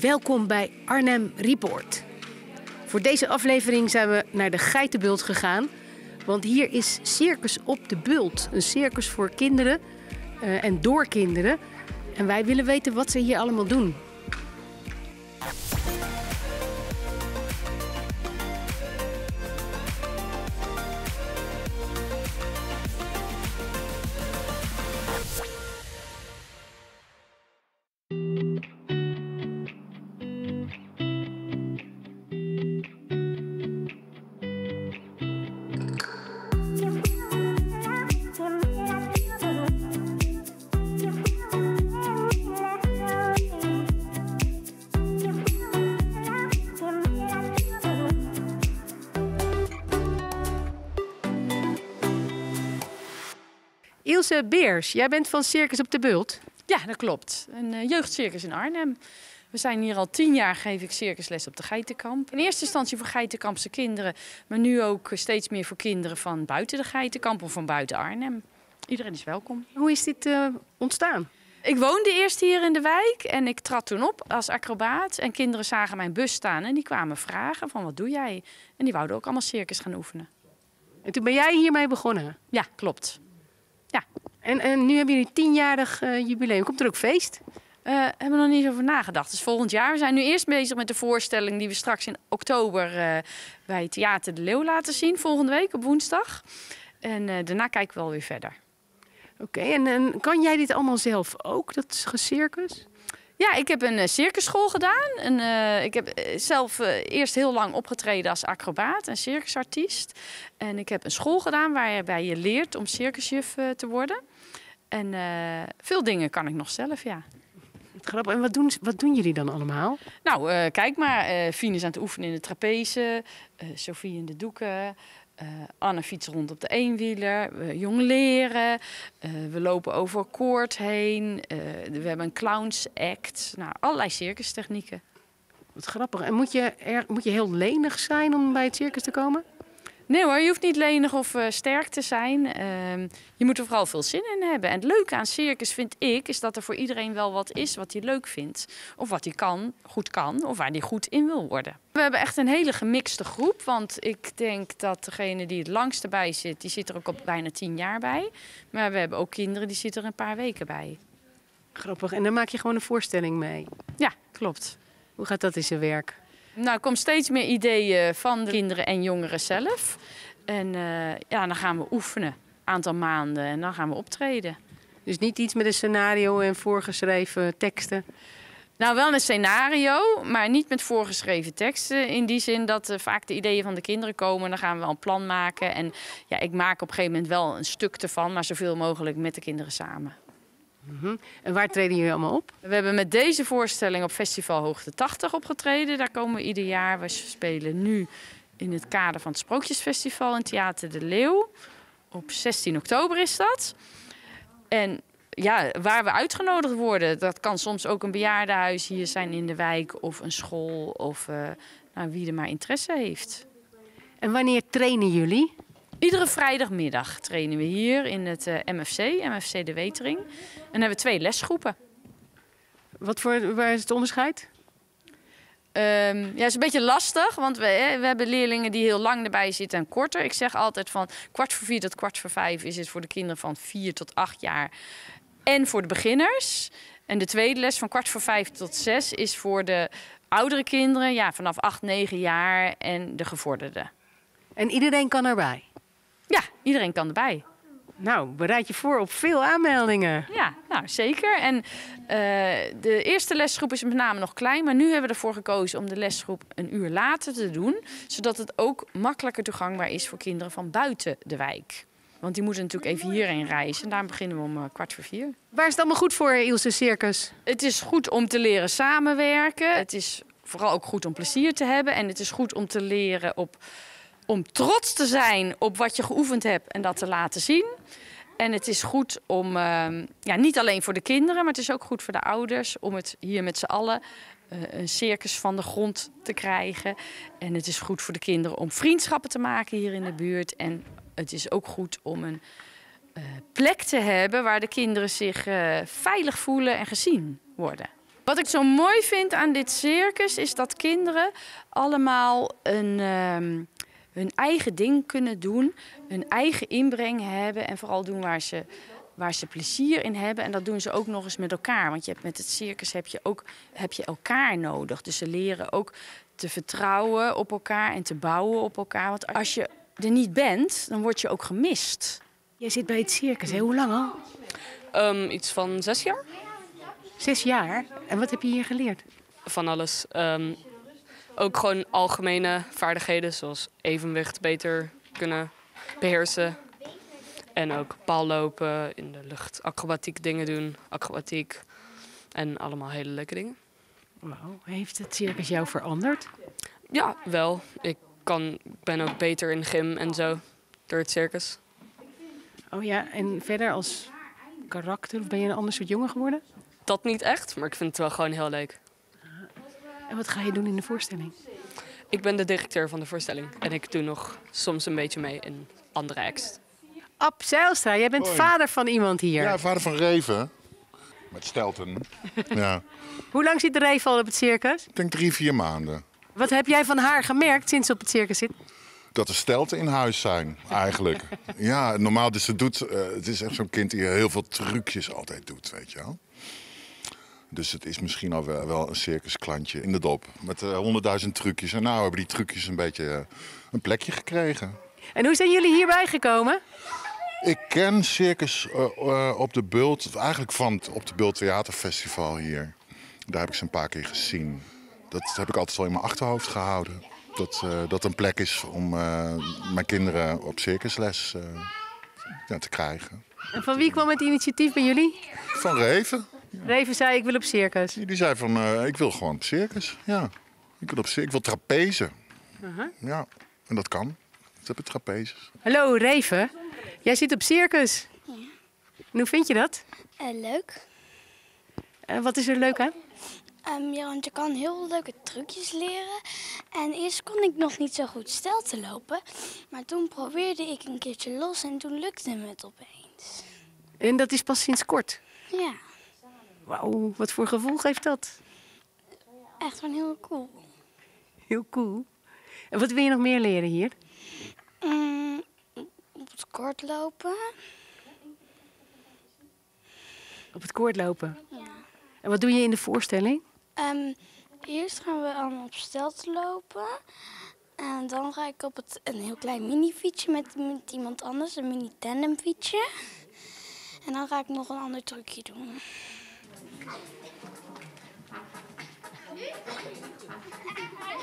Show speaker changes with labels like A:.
A: Welkom bij Arnhem Report. Voor deze aflevering zijn we naar de Geitenbult gegaan. Want hier is Circus op de Bult. Een circus voor kinderen eh, en door kinderen. En wij willen weten wat ze hier allemaal doen. Ilse Beers, jij bent van Circus op de Bult.
B: Ja, dat klopt. Een uh, jeugdcircus in Arnhem. We zijn hier al tien jaar, geef ik circusles op de Geitenkamp. In eerste instantie voor Geitenkampse kinderen, maar nu ook steeds meer voor kinderen van buiten de Geitenkamp of van buiten Arnhem. Iedereen is welkom.
A: Hoe is dit uh, ontstaan?
B: Ik woonde eerst hier in de wijk en ik trad toen op als acrobaat. En kinderen zagen mijn bus staan en die kwamen vragen van wat doe jij? En die wouden ook allemaal circus gaan oefenen.
A: En toen ben jij hiermee begonnen?
B: Ja, klopt.
A: En, en nu hebben jullie tienjarig uh, jubileum. Komt er ook feest?
B: Uh, hebben we nog niet over nagedacht. Dus volgend jaar. We zijn nu eerst bezig met de voorstelling die we straks in oktober uh, bij Theater de Leeuw laten zien. Volgende week op woensdag. En daarna kijken we wel weer verder.
A: Oké, okay, en, en, kan jij dit allemaal zelf ook, dat circus?
B: Ja, ik heb een uh, circusschool gedaan. En, uh, ik heb zelf uh, eerst heel lang opgetreden als acrobaat en circusartiest. En ik heb een school gedaan waarbij je leert om circusjuf te worden. En veel dingen kan ik nog zelf, ja.
A: Grappig. En wat doen, wat doen jullie dan allemaal?
B: Nou, kijk maar. Fien is aan het oefenen in de trapeze. Sophie in de doeken. Uh, Anne fietst rond op de eenwieler, we jong leren, uh, we lopen over koord heen, uh, we hebben een clowns act, nou, allerlei circustechnieken.
A: Wat grappig. En moet je, er, moet je heel lenig zijn om bij het circus te komen?
B: Nee hoor, je hoeft niet lenig of uh, sterk te zijn. Uh, je moet er vooral veel zin in hebben. En het leuke aan circus vind ik, is dat er voor iedereen wel wat is wat hij leuk vindt. Of wat hij kan, goed kan, of waar hij goed in wil worden. We hebben echt een hele gemixte groep. Want ik denk dat degene die het langste bij zit, die zit er ook al bijna tien jaar bij. Maar we hebben ook kinderen die zitten er een paar weken bij.
A: Grappig. En dan maak je gewoon een voorstelling mee?
B: Ja, klopt.
A: Hoe gaat dat in zijn werk?
B: Nou, er komt steeds meer ideeën van de kinderen en jongeren zelf. En uh, ja, dan gaan we oefenen, een aantal maanden, en dan gaan we optreden.
A: Dus niet iets met een scenario en voorgeschreven teksten?
B: Nou, wel een scenario, maar niet met voorgeschreven teksten. In die zin dat uh, vaak de ideeën van de kinderen komen. Dan gaan we wel een plan maken. En ja, ik maak op een gegeven moment wel een stuk ervan, maar zoveel mogelijk met de kinderen samen.
A: Mm -hmm. En waar treden jullie allemaal op?
B: We hebben met deze voorstelling op Festival Hoogte 80 opgetreden. Daar komen we ieder jaar. We spelen nu in het kader van het Sprookjesfestival in Theater de Leeuw. Op 16 oktober is dat. En ja, waar we uitgenodigd worden, dat kan soms ook een bejaardenhuis hier zijn in de wijk of een school of uh, nou, wie er maar interesse heeft.
A: En wanneer trainen jullie?
B: Iedere vrijdagmiddag trainen we hier in het uh, MFC, MFC de Wetering. En dan hebben we twee lesgroepen.
A: Wat voor, waar is het onderscheid?
B: Um, ja, het is een beetje lastig, want we, we hebben leerlingen die heel lang erbij zitten en korter. Ik zeg altijd van kwart voor vier tot kwart voor vijf is het voor de kinderen van vier tot acht jaar. En voor de beginners. En de tweede les van kwart voor vijf tot zes is voor de oudere kinderen, ja, vanaf acht, negen jaar en de gevorderden.
A: En iedereen kan erbij?
B: Ja, iedereen kan erbij.
A: Nou, bereid je voor op veel aanmeldingen.
B: Ja, nou zeker. En uh, de eerste lesgroep is met name nog klein, maar nu hebben we ervoor gekozen om de lesgroep een uur later te doen, zodat het ook makkelijker toegankbaar is voor kinderen van buiten de wijk. Want die moeten natuurlijk even hierheen reizen. En daarom beginnen we om uh, kwart voor vier.
A: Waar is het allemaal goed voor, Ilse Circus?
B: Het is goed om te leren samenwerken. Het is vooral ook goed om plezier te hebben. En het is goed om te leren op om trots te zijn op wat je geoefend hebt en dat te laten zien. En het is goed om, uh, ja, niet alleen voor de kinderen, maar het is ook goed voor de ouders om het hier met z'n allen uh, een circus van de grond te krijgen. En het is goed voor de kinderen om vriendschappen te maken hier in de buurt. En het is ook goed om een uh, plek te hebben waar de kinderen zich veilig voelen en gezien worden. Wat ik zo mooi vind aan dit circus is dat kinderen allemaal een, ehm, hun eigen ding kunnen doen, hun eigen inbreng hebben en vooral doen waar ze, waar ze plezier in hebben. En dat doen ze ook nog eens met elkaar. Want je hebt met het circus heb je ook heb je elkaar nodig. Dus ze leren ook te vertrouwen op elkaar en te bouwen op elkaar. Want als je er niet bent, dan word je ook gemist.
A: Jij zit bij het circus, hè? Hoe lang al?
C: Um, iets van zes jaar.
A: Zes jaar? En wat heb je hier geleerd?
C: Van alles. Um, ook gewoon algemene vaardigheden, zoals evenwicht beter kunnen beheersen. En ook paallopen, in de lucht acrobatiek dingen doen, acrobatiek. En allemaal hele leuke dingen.
A: Wow. Heeft het circus jou veranderd?
C: Ja, wel. Ik kan, ben ook beter in gym en zo door het circus.
A: Oh ja, en verder als karakter? Ben je een ander soort jongen geworden?
C: Dat niet echt, maar ik vind het wel gewoon heel leuk.
A: En wat ga je doen in de voorstelling?
C: Ik ben de directeur van de voorstelling en ik doe nog soms een beetje mee in andere acts.
A: Ab Zijlstra, jij bent vader van iemand hier.
D: Ja, vader van Reven. Met Stelten. ja.
A: Hoe lang zit de Reven al op het circus?
D: Ik denk drie, vier maanden.
A: Wat heb jij van haar gemerkt sinds ze op het circus zit?
D: Dat er stelten in huis zijn, eigenlijk. ja, normaal, dus ze doet, uh, het is echt zo'n kind die heel veel trucjes altijd doet, weet je wel. Dus het is misschien al wel, wel een circusklantje in de dop. Met uh, honderdduizend trucjes. En nou hebben die trucjes een beetje uh, een plekje gekregen.
A: En hoe zijn jullie hierbij gekomen?
D: Ik ken Circus uh, op de Bult, eigenlijk van het Op de Bult Theaterfestival hier. Daar heb ik ze een paar keer gezien. Dat heb ik altijd wel in mijn achterhoofd gehouden. Dat uh, dat een plek is om mijn kinderen op circusles ja, te krijgen.
A: En van wie kwam het initiatief bij jullie?
D: Van Reven.
A: Reven zei, ik wil op circus.
D: Die zei van, uh, ik wil gewoon op circus. Ja, ik wil op circus. Ik wil trapeze. Uh -huh. Ja, en dat kan. Dat hebben trapezes.
A: Hallo Reven, jij zit op circus. Ja. En hoe vind je dat?
E: Uh, leuk.
A: Uh, wat is er leuk aan?
E: Um, ja, want je kan heel leuke trucjes leren. En eerst kon ik nog niet zo goed stel te lopen. Maar toen probeerde ik een keertje los en toen lukte me het opeens.
A: En dat is pas sinds kort?
E: Ja.
A: Wauw, wat voor gevoel geeft dat?
E: Echt gewoon heel cool.
A: Heel cool. En wat wil je nog meer leren hier?
E: Mm, op het kort lopen.
A: Op het koord lopen?
E: Ja.
A: En wat doe je in de voorstelling?
E: Um, eerst gaan we allemaal op stelt lopen. En dan ga ik op het, een heel klein mini-fietsje met, met iemand anders, een mini-tandem-fietsje. En dan ga ik nog een ander trucje doen. Ja, kom